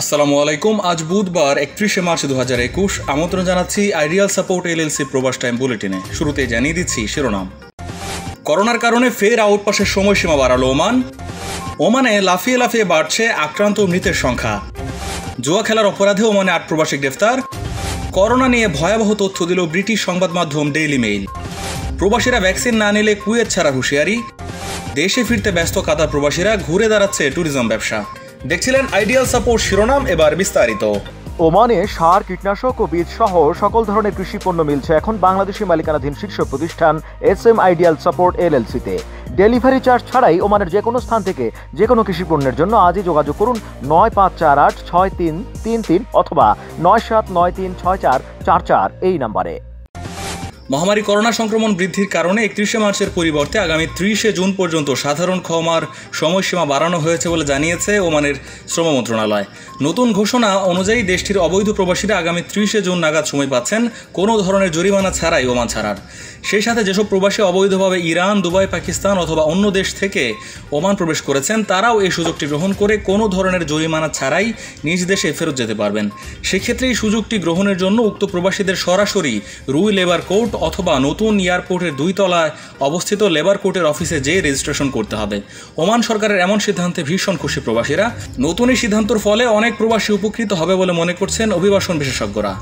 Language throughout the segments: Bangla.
আসসালামু আলাইকুম। আজ বুধবার একত্রিশে মার্চ দু হাজার একুশ। আমন্ত্রণ জানাচ্ছি আইডিয়াল সাপোর্ট এলএলসি প্রবাস টাইম বুলেটিনে। শুরুতে জানিয়ে দিচ্ছি শিরোনাম। করোনার কারণে ফের আউটপাসের সময়সীমা বাড়ালো ওমান। ওমানে লাফিয়ে লাফিয়ে বাড়ছে আক্রান্ত মৃতের সংখ্যা। জুয়া খেলার অপরাধে ওমানে আট প্রবাসী গ্রেফতার। করোনা নিয়ে ভয়াবহ তথ্য দিল ব্রিটিশ সংবাদ মাধ্যম ডেইলি মেইল। প্রবাসীরা ভ্যাকসিন না নিলে কুয়েত ছাড়া হুঁশিয়ারি। দেশে ফিরতে ব্যস্ত কাতার প্রবাসীরা ঘুরে দাঁড়াচ্ছে ট্যুরিজম ব্যবসা। দেখছিলেন আইডিয়াল সাপোর্ট শিরোনাম, এবার বিস্তারিত। ওমানে সার, কীটনাশক ও বীজ সহ সকল ধরনের কৃষি পণ্য মিলছে এখন বাংলাদেশি মালিকানাধীন শীর্ষ প্রতিষ্ঠান এস এম আইডিয়াল সাপোর্ট এলএলসিতে ডেলিভারি চার্জ ছাড়াই ওমানের যে কোনো স্থান থেকে যে কোনো কৃষি পণ্যের জন্য আজই যোগাযোগ করুন নয় পাঁচ চার আট ছয় তিন তিন তিন অথবা নয় সাত নয় তিন ছয় চার চার চার এই নাম্বারে। মহামারী করোনা সংক্রমণ বৃদ্ধির কারণে একত্রিশে মার্চের পরিবর্তে আগামী ত্রিশে জুন পর্যন্ত সাধারণ ক্ষমার সময়সীমা বাড়ানো হয়েছে বলে জানিয়েছে ওমানের শ্রম মন্ত্রণালয়। নতুন ঘোষণা অনুযায়ী দেশটির অবৈধ প্রবাসীরা আগামী ত্রিশে জুন নাগাদ সময় পাচ্ছেন কোনো ধরনের জরিমানা ছাড়াই ওমান ছাড়ার। সেই সাথে যেসব প্রবাসী অবৈধভাবে ইরান, দুবাই, পাকিস্তান অথবা অন্য দেশ থেকে ওমান প্রবেশ করেছেন, তারাও এই সুযোগটি গ্রহণ করে কোনো ধরনের জরিমানা ছাড়াই নিজ দেশে ফেরত যেতে পারবেন। সেক্ষেত্রে এই সুযোগটি গ্রহণের জন্য উক্ত প্রবাসীদের সরাসরি রুই লেবার কোর্ট অথবা নতুন এয়ারপোর্টের দুই তলায় অবস্থিত লেবার কোর্টের অফিসে যেয়ে রেজিস্ট্রেশন করতে হবে। ওমান সরকারের এমন সিদ্ধান্তে ভীষণ খুশি প্রবাসীরা। নতুন এই সিদ্ধান্তর ফলে অনেক প্রবাসী উপকৃত হবে বলে মনে করছেন অভিবাসন বিশেষজ্ঞরা।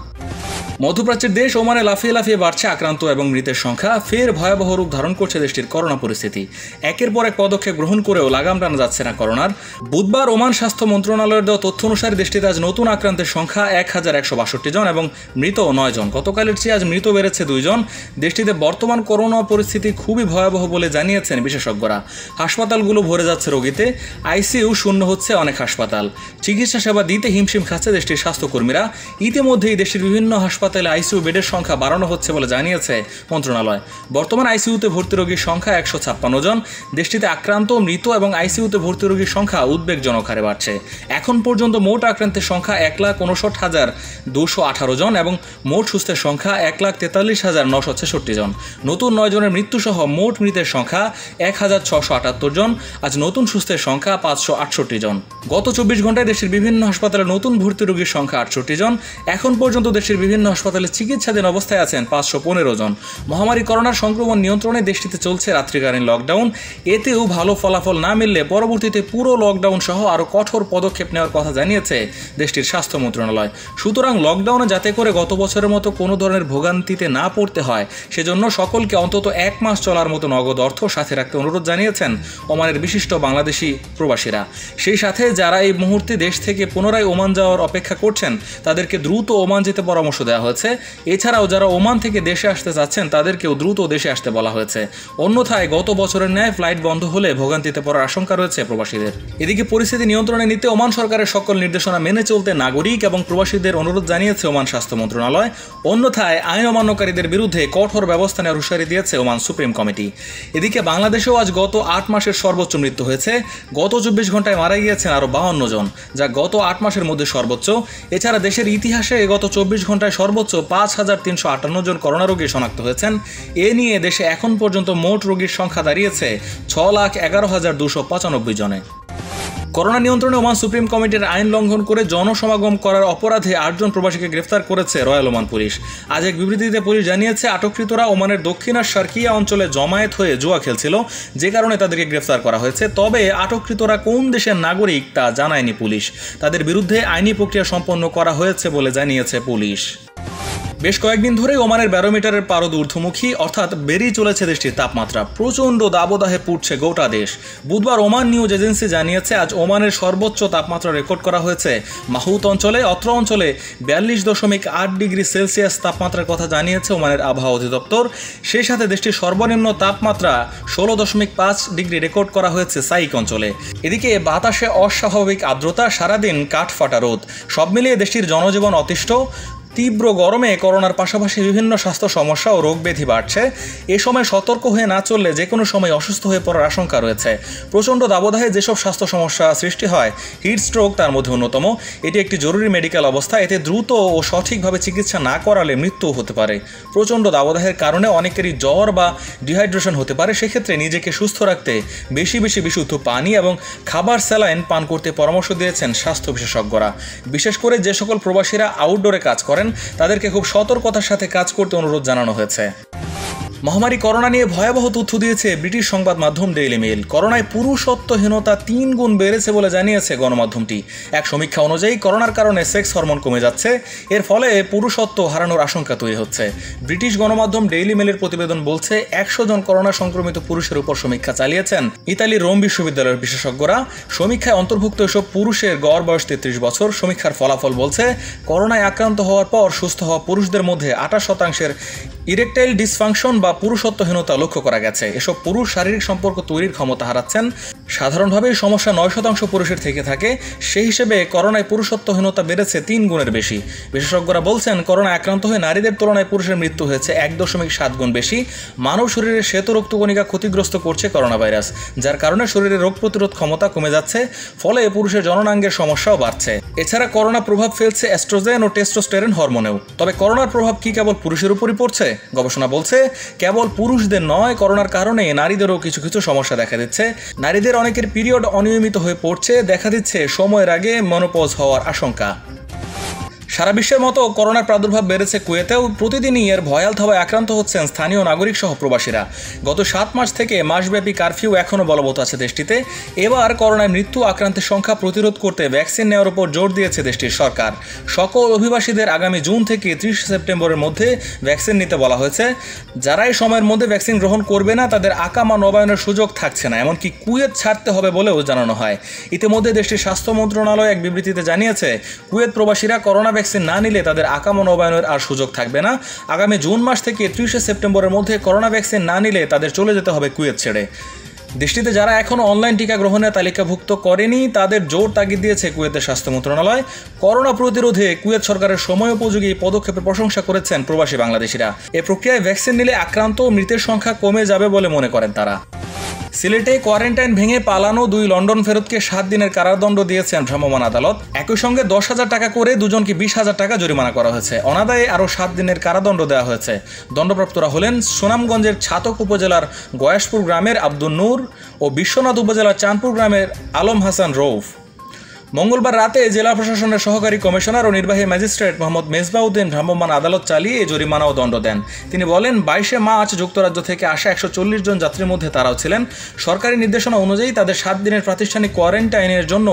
মধ্যপ্রাচ্যের দেশ ওমানে লাফিয়ে লাফিয়ে বাড়ছে আক্রান্ত এবং মৃতের সংখ্যা। ফের ভয়াবহ রূপ ধারণ করছে দেশটির করোনা পরিস্থিতি। একের পর এক পদক্ষেপ গ্রহণ করেও লাগাম টানা যাচ্ছে না করোনার। বুধবার ওমান স্বাস্থ্য মন্ত্রণালয়ের দেওয়া তথ্য অনুসারে দেশটিতে আজ নতুন আক্রান্তের সংখ্যা এক হাজার একশো বাষট্টি জন এবং মৃত নয় জন। গতকালের চেয়ে আজ মৃত বেড়েছে দুইজন দেশটিতে বর্তমান করোনা পরিস্থিতি খুবই ভয়াবহ বলে জানিয়েছেন বিশেষজ্ঞরা। হাসপাতালগুলো ভরে যাচ্ছে রোগীতে। আইসিইউ শূন্য হচ্ছে অনেক হাসপাতাল। চিকিৎসা সেবা দিতে হিমশিম খাচ্ছে দেশটির স্বাস্থ্যকর্মীরা। ইতিমধ্যেই দেশের বিভিন্ন হাসপাতাল হাসপাতালে আইসিইউ বেডের সংখ্যা বাড়ানো হচ্ছে বলে জানিয়েছে মন্ত্রণালয়। বর্তমান আইসিইউতে ভর্তি রোগীর সংখ্যা একশো ছাপ্পান্ন জন। দেশটিতে আক্রান্ত, মৃত এবং আইসিইউতে ভর্তি রোগীর সংখ্যা উদ্বেগজনক হারে বাড়ছে। এখন পর্যন্ত মোট আক্রান্তের সংখ্যা এক লাখ উনষট হাজার দুশো আঠারো জন এবং মোট সুস্থের সংখ্যা এক লাখ তেতাল্লিশ হাজার নশো ছেষট্টি জন। নতুন নয় জনের মৃত্যুসহ মোট মৃতের সংখ্যা এক হাজার ছশো আটাত্তর জন। আজ নতুন সুস্থের সংখ্যা পাঁচশো আটষট্টি জন। গত চব্বিশ ঘন্টায় দেশের বিভিন্ন হাসপাতালে নতুন ভর্তি রোগীর সংখ্যা আটষট্টি জন। এখন পর্যন্ত দেশের বিভিন্ন হাসপাতালে চিকিৎসাধীন অবস্থায় আছেন পাঁচশো পনেরো জন। মহামারী করোনার সংক্রমণ নিয়ন্ত্রণে দেশটিতে চলছে রাত্রিকালীন লকডাউন এতেও ভালো ফলাফল না মিললে পরবর্তীতে পুরো লকডাউন সহ আরও কঠোর পদক্ষেপ নেওয়ার কথা জানিয়েছে দেশটির স্বাস্থ্য মন্ত্রণালয়। সুতরাং লকডাউনে যাতে করে গত বছরের মতো কোনো ধরনের ভোগান্তিতে না পড়তে হয়, সেজন্য সকলকে অন্তত এক মাস চলার মতো নগদ অর্থ সাথে রাখতে অনুরোধ জানিয়েছেন ওমানের বিশিষ্ট বাংলাদেশি প্রবাসীরা। সেই সাথে যারা এই মুহূর্তে দেশ থেকে পুনরায় ওমান যাওয়ার অপেক্ষা করছেন, তাদেরকে দ্রুত ওমান যেতে পরামর্শ দেওয়া হয়েছে। এছাড়াও যারা ওমান থেকে দেশে আসতে চাচ্ছেন তাদেরকেও দ্রুত দেশে আসতে বলা হয়েছে। অন্যথায় গত বছরের ন্যায় ফ্লাইট বন্ধ হলে ভোগান্তিতে পড়ার আশঙ্কা রয়েছে প্রবাসীদের। এদিকে পরিস্থিতি নিয়ন্ত্রণে নিতে ওমান সরকারের সকল নির্দেশনা মেনে চলতে নাগরিক এবং প্রবাসীদের অনুরোধ জানিয়েছে ওমান স্বাস্থ্য মন্ত্রণালয়। অন্যথায় আইন অমান্যকারীদের বিরুদ্ধে কঠোর ব্যবস্থা নেওয়ার হুঁশিয়ারি দিয়েছে ওমান সুপ্রিম কমিটি। এদিকে বাংলাদেশেও আজ গত আট মাসের সর্বোচ্চ মৃত্যু হয়েছে। গত চব্বিশ ঘন্টায় মারা গিয়েছেন আরও বাহান্ন জন, যা গত আট মাসের মধ্যে সর্বোচ্চ। এছাড়া দেশের ইতিহাসে গত চব্বিশ ঘন্টায় সর্বোচ্চ পাঁচ হাজার তিনশো আটান্ন জন করোনা রোগী শনাক্ত হয়েছেন। এ নিয়ে দেশে এখন পর্যন্ত মোট রোগীর সংখ্যা দাঁড়িয়েছে ছ লাখ এগারো হাজার দুশো পঁচানব্বই জনে। করোনা নিয়ন্ত্রণে ওমান সুপ্রিম কমিটির আইন লঙ্ঘন করে জনসমাগম করার অপরাধে আটজন প্রবাসীকে গ্রেফতার করেছে রয়্যাল ওমান পুলিশ। আজ এক বিবৃতিতে পুলিশ জানিয়েছে, আটককৃতরা ওমানের দক্ষিণার সার্কিয়া অঞ্চলে জমায়েত হয়ে জুয়া খেলছিল, যে কারণে তাদেরকে গ্রেফতার করা হয়েছে। তবে আটককৃতরা কোন দেশের নাগরিক তা জানায়নি পুলিশ। তাদের বিরুদ্ধে আইনি প্রক্রিয়া সম্পন্ন করা হয়েছে বলে জানিয়েছে পুলিশ। বেশ কয়েকদিন ধরে ওমানের ব্যারোমিটারের পারদ ঊর্ধ্বমুখী অর্থাৎ বেরিয়ে চলেছে দেশটির তাপমাত্রা। প্রচণ্ড দাবদাহে পুড়ছে গোটা দেশ। বুধবার ওমান নিউজ এজেন্সি জানিয়েছে, আজ ওমানের সর্বোচ্চ তাপমাত্রা রেকর্ড করা হয়েছে মাহুত অঞ্চলে, অত্র অঞ্চলে বিয়াল্লিশ দশমিক আট ডিগ্রি সেলসিয়াস তাপমাত্রার কথা জানিয়েছে ওমানের আবহাওয়া অধিদপ্তর। সেই সাথে দেশটির সর্বনিম্ন তাপমাত্রা ষোলো দশমিক পাঁচ ডিগ্রি রেকর্ড করা হয়েছে সাইক অঞ্চলে। এদিকে বাতাসে অস্বাভাবিক আর্দ্রতা সারাদিন কাঠ ফাটা রোদ। সব মিলিয়ে দেশটির জনজীবন অতিষ্ঠ। তীব্র গরমে করোনার পাশাপাশি বিভিন্ন স্বাস্থ্য সমস্যা ও রোগ ব্যাধি বাড়ছে। এ সময় সতর্ক হয়ে না চললে যে কোনো সময় অসুস্থ হয়ে পড়ার আশঙ্কা রয়েছে। প্রচণ্ড দাবদাহে যেসব স্বাস্থ্য সমস্যা সৃষ্টি হয়, হিট স্ট্রোক তার মধ্যে অন্যতম। এটি একটি জরুরি মেডিকেল অবস্থা। এতে দ্রুত ও সঠিকভাবে চিকিৎসা না করালে মৃত্যু হতে পারে। প্রচণ্ড দাবদাহের কারণে অনেকেরই জ্বর বা ডিহাইড্রেশন হতে পারে। সেক্ষেত্রে নিজেকে সুস্থ রাখতে বেশি বেশি বিশুদ্ধ পানি এবং খাবার স্যালাইন পান করতে পরামর্শ দিয়েছেন স্বাস্থ্য বিশেষজ্ঞরা। বিশেষ করে যে সকল প্রবাসীরা আউটডোরে কাজ করেন তাদেরকে খুব সতর্কতার সাথে কাজ করতে অনুরোধ জানানো হয়েছে। মহামারী করোনা নিয়ে ভয়াবহ তথ্য দিয়েছে ব্রিটিশ সংবাদ মাধ্যম ডেইলি মেল করোনায় পুরুষত্বহীনতা তিন গুণ বেড়েছে বলে জানিয়েছে গণমাধ্যমটি। এক সমীক্ষা অনুযায়ী করোনার কারণে সেক্স হরমোন কমে যাচ্ছে। এর ফলে পুরুষত্ব হারানোর আশঙ্কা তৈরি হচ্ছে। ব্রিটিশ গণমাধ্যম ডেইলি মেলের প্রতিবেদন বলছে, একশো জন করোনা সংক্রমিত পুরুষের উপর সমীক্ষা চালিয়েছেন ইতালির রোম বিশ্ববিদ্যালয়ের বিশেষজ্ঞরা। সমীক্ষায় অন্তর্ভুক্ত এসব পুরুষের গড় বয়স তেত্রিশ বছর। সমীক্ষার ফলাফল বলছে, করোনায় আক্রান্ত হওয়ার পর সুস্থ হওয়া পুরুষদের মধ্যে আঠাশ শতাংশের ইরেকটাইল ডিসফাংশন বা পুরুষত্বহীনতা লক্ষ্য করা গেছে। এসব পুরুষ শারীরিক সম্পর্ক তৈরির ক্ষমতা হারাচ্ছেন সাধারণভাবে এই সমস্যা নয় শতাংশ পুরুষের থেকে থাকে। সেই হিসেবে করোনায় পুরুষত্বহীনতা বেড়েছে তিন গুণের বেশি। বিশেষজ্ঞরা বলছেন করোনা আক্রান্ত হয়ে নারীদের তুলনায় পুরুষের মৃত্যু হয়েছে এক দশমিক সাত গুণ বেশি। মানব শরীরের শ্বেত রক্তকণিকা ক্ষতিগ্রস্ত করছে করোনা ভাইরাস, যার কারণে শরীরের রোগ প্রতিরোধ ক্ষমতা কমে যাচ্ছে, ফলে পুরুষের জননাঙ্গের সমস্যাও বাড়ছে। এছাড়া করোনা প্রভাব ফেলছে অ্যাস্ট্রোজেন ও টেস্টোস্টেরন হরমোনেও। তবে করোনার প্রভাব কি কেবল পুরুষের উপরই পড়ছে? গবেষণা বলছে, কেবল পুরুষদের নয়, করোনার কারণে নারীদেরও কিছু কিছু সমস্যা দেখা দিচ্ছে। নারীদের অনেকের পিরিয়ড অনিয়মিত হয়ে পড়ছে। দেখা দিচ্ছে সময়ের আগে মনোপজ হওয়ার আশঙ্কা। সারা বিশ্বের মতো করোনার প্রাদুর্ভাব বেড়েছে কুয়েতেও। প্রতিদিনই এর ভয়াল থাবায় আক্রান্ত হচ্ছেন স্থানীয় নাগরিক সহ প্রবাসীরা। গত সাত মাস থেকে মাসব্যাপী কারফিউ এখনও বলবৎ আছে দেশটিতে। এবার করোনায় মৃত্যু আক্রান্তের সংখ্যা প্রতিরোধ করতে ভ্যাকসিন নেওয়ার উপর জোর দিয়েছে দেশটির সরকার। সকল অভিবাসীদের আগামী জুন থেকে ত্রিশ সেপ্টেম্বরের মধ্যে ভ্যাকসিন নিতে বলা হয়েছে। যারা এই সময়ের মধ্যে ভ্যাকসিন গ্রহণ করবে না, তাদের আকামা নবায়নের সুযোগ থাকছে না, এমনকি কুয়েত ছাড়তে হবে বলেও জানানো হয়। ইতিমধ্যে দেশটির স্বাস্থ্য মন্ত্রণালয় এক বিবৃতিতে জানিয়েছে, কুয়েত প্রবাসীরা করোনা ভ্যাকসিন না নিলে তাদের আকামা নবায়নের আর সুযোগ থাকবে না। আগামী জুন মাস থেকে ত্রিশে সেপ্টেম্বরের মধ্যে করোনা ভ্যাকসিন না নিলে তাদের চলে যেতে হবে কুয়েত ছেড়ে। দেশটিতে যারা এখনও অনলাইন টিকা গ্রহণের তালিকাভুক্ত করেনি, তাদের জোর তাগিদ দিয়েছে কুয়েতের স্বাস্থ্য মন্ত্রণালয়। করোনা প্রতিরোধে কুয়েত সরকারের সময় উপযোগী পদক্ষেপের প্রশংসা করেছেন প্রবাসী বাংলাদেশিরা। এ প্রক্রিয়ায় ভ্যাকসিন নিলে আক্রান্ত ও মৃতের সংখ্যা কমে যাবে বলে মনে করেন তারা। সিলেটে কোয়ারেন্টাইন ভেঙে পালানো দুই লন্ডন ফেরতকে সাত দিনের কারাদণ্ড দিয়েছেন ভ্রাম্যমান আদালত। একই সঙ্গে দশ হাজার টাকা করে দুজনকে বিশ হাজার টাকা জরিমানা করা হয়েছে। অনাদায়ে আরও সাত দিনের কারাদণ্ড দেওয়া হয়েছে। দণ্ডপ্রাপ্তরা হলেন সুনামগঞ্জের ছাতক উপজেলার গয়াসপুর গ্রামের আব্দুল নূর ও বিশ্বনাথ উপজেলার চাঁদপুর গ্রামের আলম হাসান রৌফ। মঙ্গলবার রাতে জেলা প্রশাসনের সহকারী কমিশনার ও নির্বাহী ম্যাজিস্ট্রেট মোহাম্মদ মেজবাউদ্দিন ভ্রাম্যমাণ আদালত চালিয়ে জরিমানা ও দণ্ড দেন। তিনি বলেন, বাইশে মার্চ যুক্তরাজ্য থেকে আসা একশো চল্লিশ জন যাত্রীর মধ্যে তারাও ছিলেন। সরকারি নির্দেশনা অনুযায়ী তাদের সাত দিনের প্রাতিষ্ঠানিক কোয়ারেন্টাইনের জন্য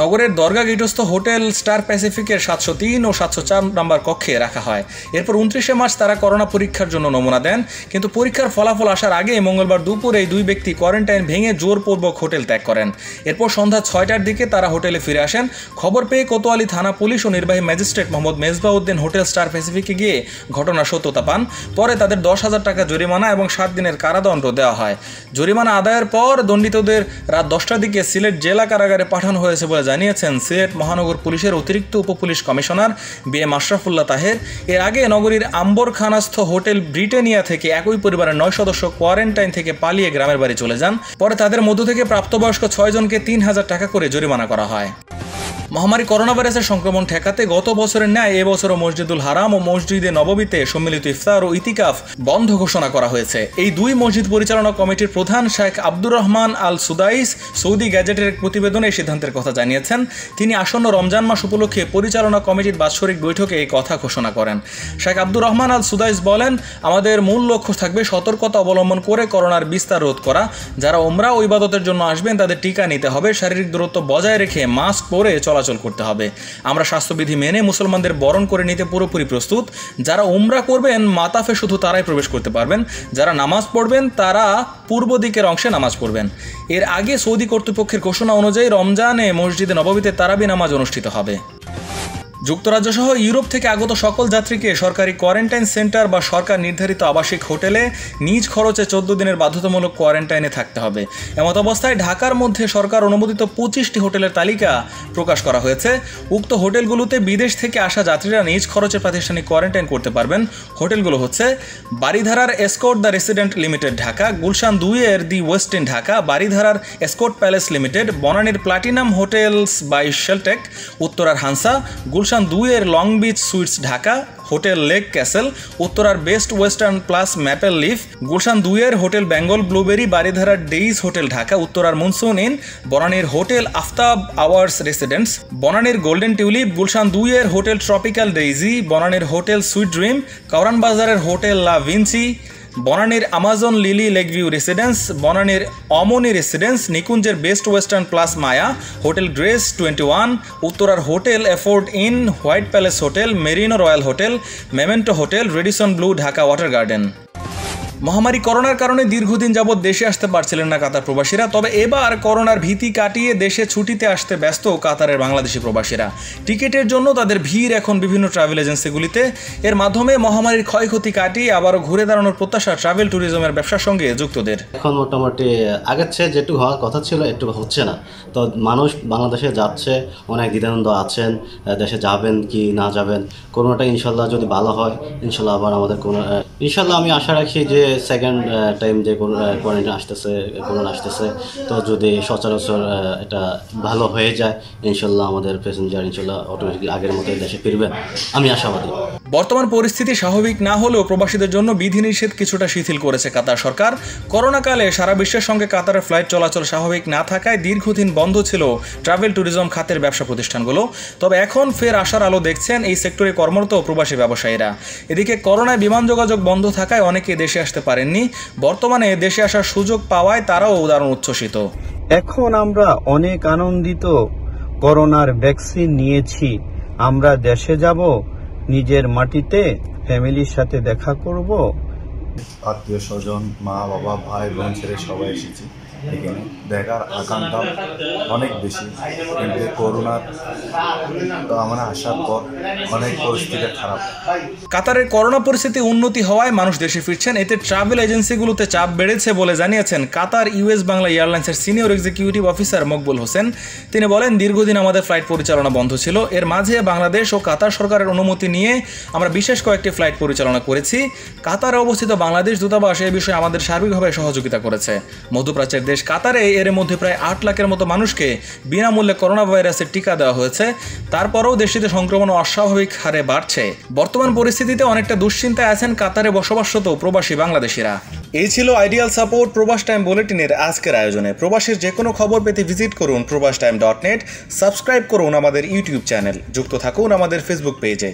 নগরের দরগা গেটস্থ হোটেল স্টার প্যাসিফিকের সাতশো তিন ও সাতশো চার নম্বর কক্ষে রাখা হয়। এরপর উনত্রিশে মার্চ তারা করোনা পরীক্ষার জন্য নমুনা দেন। কিন্তু পরীক্ষার ফলাফল আসার আগে মঙ্গলবার দুপুরে এই দুই ব্যক্তি কোয়ারেন্টাইন ভেঙে জোরপূর্বক হোটেল ত্যাগ করেন। এরপর সন্ধ্যা ছয়টার দিকে তারা হোটেলে ফিরে ফিরে আসেন। খবর পেয়ে কোতোয়ালি থানা পুলিশ ও নির্বাহী magistrate Mohammad Mezbauddin hotel star প্যাসিফিকে গিয়ে ঘটনার সত্যতা পান। পরে তাদের দশ হাজার টাকা জরিমানা এবং সাত দিনের কারাদণ্ড দেওয়া হয়। জরিমানা আদায়ের পর দণ্ডিতদের রাত দশটার দিকে সিলেট জেলা কারাগারে পাঠানো হয়েছে বলে জানিয়েছেন সিলেট মহানগর পুলিশের অতিরিক্ত উপপুলিশ commissioner B M Ashrafullah Taher. এর আগে নগরীর আম্বরখানাস্থ হোটেল ব্রিটেনিয়া থেকে একই পরিবারের নয় সদস্য কোয়ারেন্টাইন থেকে পালিয়ে গ্রামের বাড়ি চলে যান। পরে তাদের মধ্য থেকে প্রাপ্তবয়স্ক ছয়জনকে তিন হাজার টাকা করে জরিমানা করা হয়। মহামারী করোনা ভাইরাসের সংক্রমণ ঠেকাতে গত বছরের ন্যায় এবছরও মসজিদুল হারাম ও মসজিদে নববীতে সম্মিলিত ইফতার ও ইতিকাফ বন্ধ ঘোষণা করা হয়েছে। এই দুই মসজিদ পরিচালনা কমিটির প্রধান Sheikh Abdur Rahman Al Sudais Saudi গ্যাজেটের এক প্রতিবেদনে এই সিদ্ধান্তের কথা জানিয়েছেন। তিনি আসন্ন রমজান মাস উপলক্ষে পরিচালনা কমিটির বাৎসরিক বৈঠকে এই কথা ঘোষণা করেন। Sheikh Abdur Rahman Al Sudais বলেন, আমাদের মূল লক্ষ্য থাকবে সতর্কতা অবলম্বন করে করোনার বিস্তার রোধ করা। যারা ওমরা ও ইবাদতের জন্য আসবেন তাদের টিকা নিতে হবে, শারীরিক দূরত্ব বজায় রেখে মাস্ক পরে চলাচল করতে হবে। আমরা স্বাস্থ্যবিধি মেনে মুসলমানদের বরণ করে নিতে পুরোপুরি প্রস্তুত। যারা উমরা করবেন, মাতাফে শুধু তারাই প্রবেশ করতে পারবেন। যারা নামাজ পড়বেন, তারা পূর্ব দিকের অংশে নামাজ পড়বেন। এর আগে সৌদি কর্তৃপক্ষের ঘোষণা অনুযায়ী রমজানে মসজিদে নবমীতে তারাবি নামাজ অনুষ্ঠিত হবে। যুক্তরাজ্য সহ ইউরোপ থেকে আগত সকল যাত্রীকে সরকারি কোয়ারেন্টাইন সেন্টার বা সরকার নির্ধারিত আবাসিক হোটেলে নিজ খরচে চোদ্দ দিনের বাধ্যতামূলক কোয়ারেন্টাইনে থাকতে হবে। এমত অবস্থায় ঢাকার মধ্যে সরকার অনুমোদিত পঁচিশটি হোটেলের তালিকা প্রকাশ করা হয়েছে। উক্ত হোটেলগুলোতে বিদেশ থেকে আসা যাত্রীরা নিজ খরচে প্রাতিষ্ঠানিক কোয়ারেন্টাইন করতে পারবেন। হোটেলগুলো হচ্ছে বাড়িধারার Ascott the resident limited Dhaka, Gulshan দুইয়ের দি ওয়েস্টিন ঢাকা বাড়িধারার এসকোট প্যালেস লিমিটেড, বনানীর প্লাটিনাম হোটেলস বাই শেলটেক, উত্তরার হানসা, গুলশান দুইয়ের Long Beach Suites Dhaka hotel Lake Castle উত্তরার Best Western Plus Maple Leaf Gulshan দুইয়ের হোটেল বেঙ্গল ব্লুবেরি বাড়িধারার ডেইজ হোটেল ঢাকা, উত্তরার মনসুন ইন বনানীর হোটেল আফতাব আওয়ার্স রেসিডেন্স বনানীর গোল্ডেন টিউলিপ গুলশান দুইয়ের হোটেল ট্রপিক্যাল ডেইজি বনানীর হোটেল সুইট ড্রিম কাউরান বাজারের হোটেল লা ভিনসি বনানীর আমাজন লিলি লেগভিউ রেসিডেন্স বনানীর Omni residence নিকুঞ্জের Best Western Plus Maya hotel Grace twenty one উত্তরার hotel Afford inn White Palace hotel Marino Royal hotel Memento hotel Radisson Blu Dhaka Water Garden মহামারী করোনার কারণে দীর্ঘদিন যাবৎ দেশে আসতে পারছিলেন না কাতার প্রবাসীরা। তবে এবার করোনার ভীতি কাটিয়ে দেশে ছুটিতে আসতে ব্যস্ত কাতারের বাংলাদেশি প্রবাসীরা। টিকিটের জন্য তাদের ভিড় এখন বিভিন্ন ট্রাভেল এজেন্সিগুলিতে। এর মাধ্যমে মহামারীর ক্ষয়ক্ষতি কাটিয়ে আবারও ঘুরে দাঁড়ানোর প্রত্যাশা ট্রাভেল ট্যুরিজমের ব্যবসার সঙ্গে যুক্তদের। এখন মোটামুটি আগের চেয়ে যেটুকু হওয়ার কথা ছিল একটু হচ্ছে না। তো মানুষ বাংলাদেশে যাচ্ছে, অনেক দ্বিধানন্দ আছেন দেশে যাবেন কি না যাবেন। করোনাটা ইনশাল্লাহ যদি ভালো হয়, ইনশাল্লাহ আবার আমাদের কোনো ইনশাল্লাহ আমি আশা রাখি যে সেকেন্ড টাইম যে কোয়ারেন্টাইন আসতেছে করোনা আসতেছে, তো যদি সচরাচর এটা ভালো হয়ে যায়, ইনশাল্লাহ আমাদের প্যাসেঞ্জার ইনশাল্লাহ অটোমেটিকলি আগের মতো দেশে ফিরবে। আমি আশাবাদী। বর্তমান পরিস্থিতি স্বাভাবিক না হলেও প্রবাসীদের জন্য বিধিনিষেধ কিছুটা শিথিল করেছে কাতার সরকার। করোনাকালে সারা বিশ্বের সঙ্গে কাতারের ফ্লাইট চলাচল স্বাভাবিক না থাকায় দীর্ঘদিন বন্ধ ছিল ট্রাভেল ট্যুরিজম খাতের ব্যবসা প্রতিষ্ঠানগুলো। তবে এখন ফের আসার আলো দেখছেন এই সেক্টরে কর্মরত প্রবাসী ব্যবসায়ীরা। এদিকে করোনায় বিমান যোগাযোগ বন্ধ থাকায় অনেকে দেশে আসতে পারেননি। বর্তমানে দেশে আসার সুযোগ পাওয়ায় তারাও উদাহরণ উচ্ছ্বসিত। এখন আমরা অনেক আনন্দিত। করোনার ভ্যাকসিন নিয়েছি। আমরা দেশে যাব নিজের মাটিতে ফ্যামিলির সাথে দেখা করব। আত্মীয় স্বজন মা বাবা ভাই বোন ছেড়ে সবাই এসেছি। এখানে দেখার আকাঙ্ক্ষা অনেক বেশি। কিন্তু করোনার আমরা আসার পর অনেক পরিস্থিতি খারাপ। কাতারের করোনা পরিস্থিতি উন্নতি হওয়ায় মানুষ দেশে ফিরছেন। এতে ট্রাভেল এজেন্সিগুলোতে চাপ বেড়েছে বলে জানিয়েছেন কাতার, ইউএস বাংলা এয়ারলাইন্সের senior executive officer Maqbul Hossain. তিনি বলেন, দীর্ঘদিন আমাদের ফ্লাইট পরিচালনা বন্ধ ছিল। এর মাঝে বাংলাদেশ ও কাতার সরকারের অনুমতি নিয়ে আমরা বিশেষ কয়েকটি ফ্লাইট পরিচালনা করেছি। কাতারে অবস্থিত বাংলাদেশ দূতাবাস এ বিষয়ে আমাদের সার্বিকভাবে সহযোগিতা করেছে। মধ্যপ্রাচ্যের দেশ কাতারে এর মধ্যে প্রায় আট লাখের মতো মানুষকে বিনামূল্যে করোনা ভাইরাসের টিকা দেওয়া হয়েছে। তারপরেও দেশটিতে সংক্রমণ অস্বাভাবিক হারে বাড়ছে। বর্তমান পরিস্থিতিতে অনেকটা দুশ্চিন্তায় আছেন কাতারে বসবাসরত প্রবাসী বাংলাদেশিরা। এই ছিল আইডিয়াল সাপোর্ট প্রবাস টাইম বুলেটিনের আজকের আয়োজনে। প্রবাসীর যে কোনো খবর পেতে ভিজিট করুন প্রবাস টাইম ডট নেট সাবস্ক্রাইব করুন আমাদের ইউটিউব চ্যানেল। যুক্ত থাকুন আমাদের ফেসবুক পেজে